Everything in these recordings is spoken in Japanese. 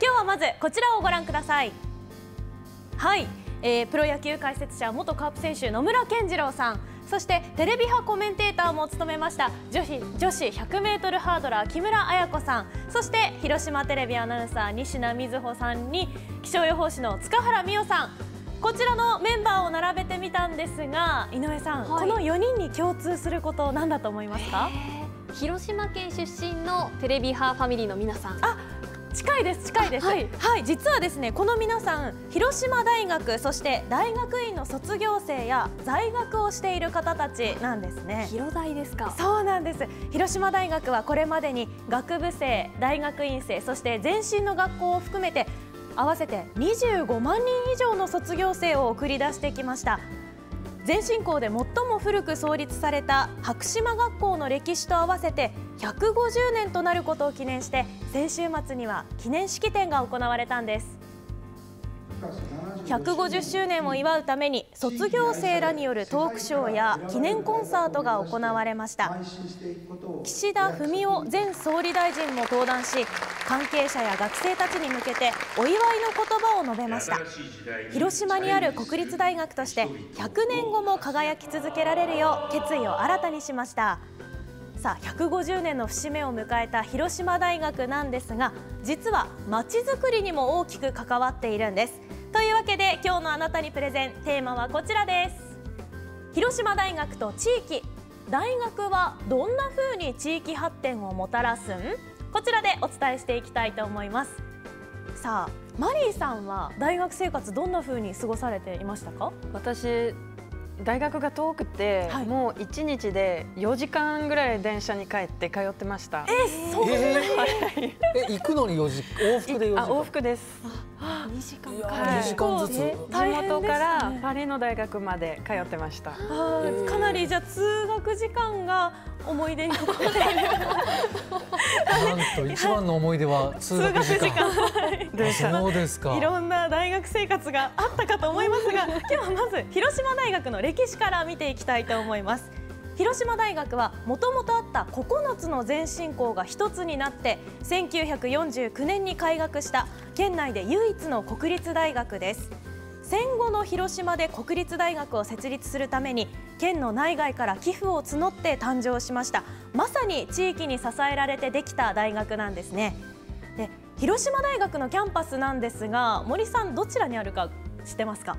今日はまずこちらをご覧ください。はい、えー、プロ野球解説者元カープ選手野村健次郎さん。そしてテレビ派コメンテーターも務めました女子女子 100m ハードラー木村彩子さん。そして広島テレビアナウンサー西名瑞穂さんに気象予報士の塚原美代さん。こちらのメンバーを並べてみたんですが井上さん、はい、この4人に共通すること何だと思いますか？広島県出身のテレビ派ファミリーの皆さん。あ近いです近いです、はい、はい、実はですねこの皆さん広島大学そして大学院の卒業生や在学をしている方たちなんですね。広大ですか。そうなんです。広島大学はこれまでに学部生大学院生そして前身の学校を含めて合わせて25万人以上の卒業生を送り出してきました前進行で最も古く創立された白島学校の歴史と合わせて150年となることを記念して先週末には記念式典が行われたんです。150周年を祝うために卒業生らによるトークショーや記念コンサートが行われました。岸田文雄前総理大臣も登壇し関係者や学生たちに向けてお祝いの言葉を述べました。広島にある国立大学として100年後も輝き続けられるよう決意を新たにしました。さあ150年の節目を迎えた広島大学なんですが実はまちづくりにも大きく関わっているんです。というわけで今日のあなたにプレゼンテーマはこちらです広島大学と地域大学はどんな風に地域発展をもたらすん？こちらでお伝えしていきたいと思いますさあマリーさんは大学生活どんな風に過ごされていましたか？私大学が遠くて、はい、もう一日で4時間ぐらい電車に帰って通ってました。え、そんなに、えー、行くのに4時往復で4時間？往復です。2時間か。2時間ずつ。地元からパリの大学まで通ってました。かなりじゃ通学時間が思い出に残っている。なんと一番の思い出は通学時間。でそうですか。いろんな大学生活があったかと思いますが、今日はまず広島大学の歴史から見ていきたいと思います。広島大学はもともとあった9つの全進校が1つになって1949年に開学した県内で唯一の国立大学です。戦後の広島で国立大学を設立するために県の内外から寄付を募って誕生しました。まさに地域に支えられてできた大学なんですね。で広島大学のキャンパスなんですが森さんどちらにあるか知ってますか？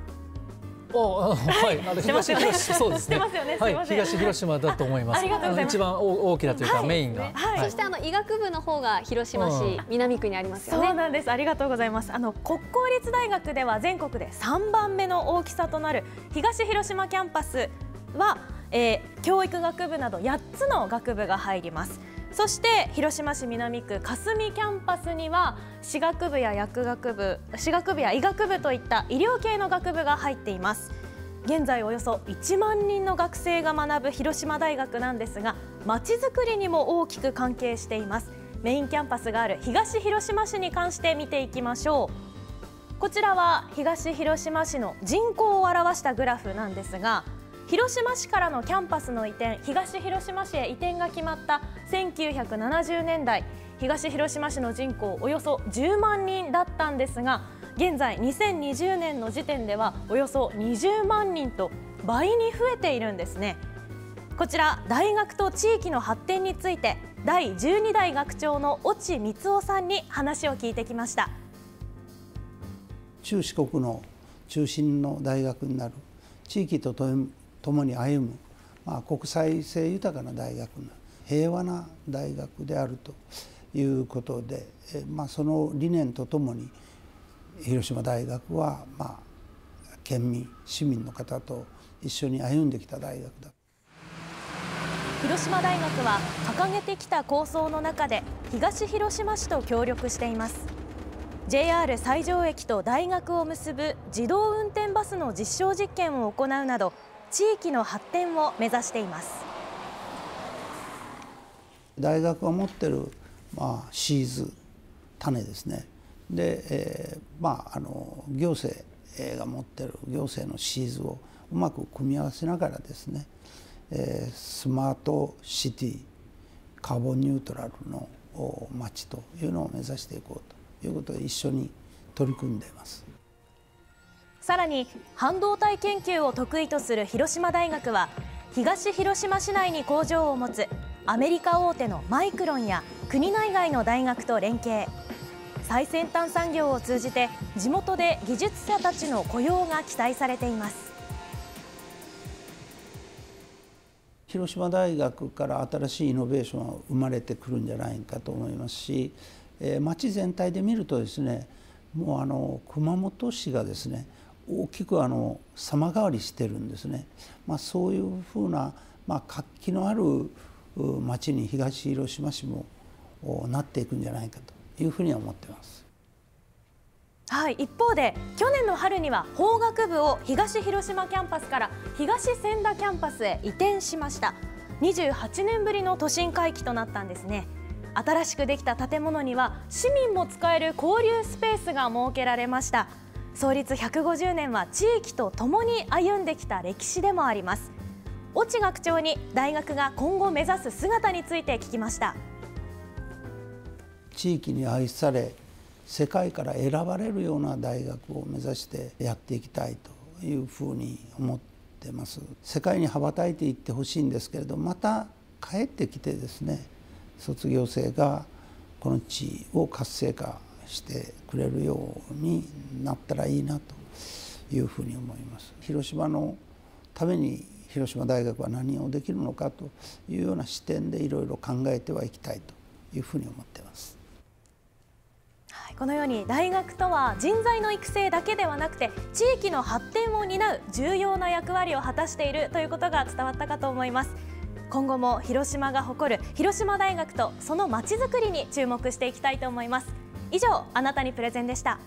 おはい、あれ東東そうですね。はい、東広島だと思います。ありがとうございます。一番大きなというかメインが。はい。そしてあの医学部の方が広島市南区にありますよね。そうなんです。ありがとうございます。あの国公立大学では全国で3番目の大きさとなる東広島キャンパスは、えー、教育学部など8つの学部が入ります。そして広島市南区霞キャンパスには歯学部や薬学部歯学部や医学部といった医療系の学部が入っています。現在およそ1万人の学生が学ぶ広島大学なんですがまちづくりにも大きく関係しています。メインキャンパスがある東広島市に関して見ていきましょう。こちらは東広島市の人口を表したグラフなんですが広島市からのキャンパスの移転東広島市へ移転が決まった1970年代東広島市の人口およそ10万人だったんですが現在2020年の時点ではおよそ20万人と倍に増えているんですね。こちら大学と地域の発展について第12代学長の越智光夫さんに話を聞いてきました。中四国の中心の大学になる地域と共に歩む、まあ、国際性豊かな大学の平和な大学であるということで、まあ、その理念とともに広島大学は、まあ、県民市民の方と一緒に歩んできた大学だ。広島大学は掲げてきた構想の中で東広島市と協力しています。JR 西条駅と大学を結ぶ自動運転バスの実証実験を行うなど地域の発展を目指しています。大学が持ってる、まあ、シーズ種ですね。で、えー、まああの行政が持ってる行政のシーズをうまく組み合わせながらですね、えー、スマートシティカーボンニュートラルの街というのを目指していこうということで一緒に取り組んでいます。さらに半導体研究を得意とする広島大学は東広島市内に工場を持つアメリカ大手のマイクロンや国内外の大学と連携。最先端産業を通じて地元で技術者たちの雇用が期待されています。広島大学から新しいイノベーションが生まれてくるんじゃないかと思いますし、えー、町全体で見るとですねもうあの熊本市がですね大きくあの様変わりしてるんですね、まあ、そういうふうな、まあ、活気のある町に東広島市もなっていくんじゃないかというふうに思ってます。はい、一方で去年の春には法学部を東広島キャンパスから東千田キャンパスへ移転しました。28年ぶりの都心回帰となったんですね。新しくできた建物には市民も使える交流スペースが設けられました。創立150年は地域とともに歩んできた歴史でもあります。越智学長に大学が今後目指す姿について聞きました。地域に愛され世界から選ばれるような大学を目指してやっていきたいというふうに思ってます。世界に羽ばたいていってほしいんですけれどまた帰ってきてですね卒業生がこの地を活性化してくれるようになったらいいなというふうに思います。広島のために広島大学は何をできるのかというような視点でいろいろ考えてはいきたいというふうに思ってます。このように大学とは人材の育成だけではなくて地域の発展を担う重要な役割を果たしているということが伝わったかと思います。今後も広島が誇る広島大学とそのまちづくりに注目していきたいと思います。以上あなたにプレゼンでした。